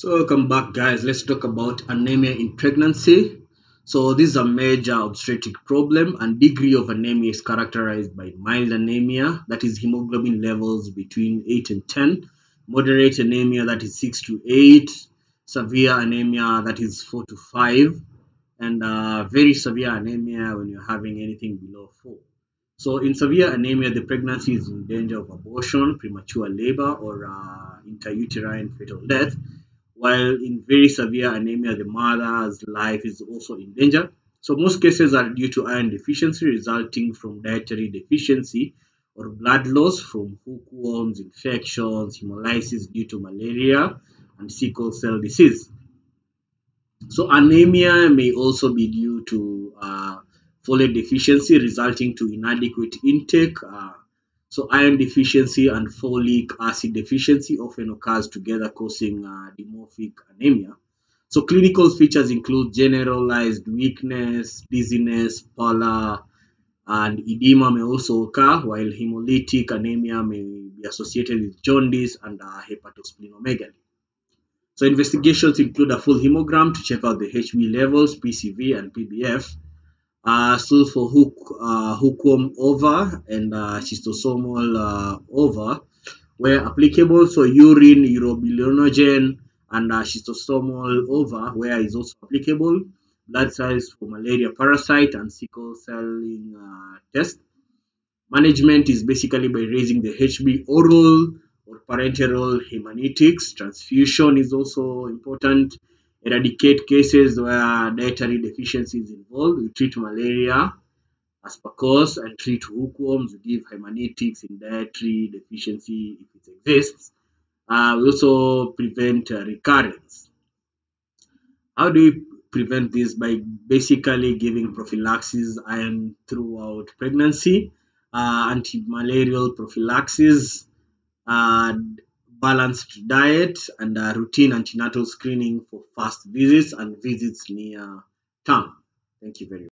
So welcome back guys. Let's talk about anemia in pregnancy. So this is a major obstetric problem and degree of anemia is characterized by mild anemia that is hemoglobin levels between 8 and 10, moderate anemia that is 6 to 8, severe anemia that is 4 to 5 and uh, very severe anemia when you're having anything below 4. So in severe anemia, the pregnancy is in danger of abortion, premature labor, or uh, intrauterine fetal death while in very severe anemia, the mother's life is also in danger. So most cases are due to iron deficiency resulting from dietary deficiency or blood loss from hookworms, infections, hemolysis due to malaria, and sickle cell disease. So anemia may also be due to uh, folate deficiency resulting to inadequate intake, uh, so iron deficiency and folic acid deficiency often occurs together causing uh, dimorphic anemia. So clinical features include generalized weakness, dizziness, pallor, and edema may also occur, while hemolytic anemia may be associated with jaundice and uh, hepatosplenomegaly. So investigations include a full hemogram to check out the HB levels, PCV, and PBF, uh, sulfur hook, uh, hookworm ova and uh, schistosomal uh, ova where applicable. So urine, urobilinogen, and uh, schistosomal ova where is also applicable. Blood cells for malaria parasite and sickle celling uh, test. Management is basically by raising the HB oral or parenteral hematinics. Transfusion is also important eradicate cases where dietary deficiency is involved. We treat malaria as per and treat hookworms. We give hematinics in dietary deficiency if it exists. Uh, we also prevent uh, recurrence. How do we prevent this? By basically giving prophylaxis iron throughout pregnancy, uh, anti-malarial prophylaxis, uh, balanced diet, and routine antenatal screening for first visits and visits near term. Thank you very much.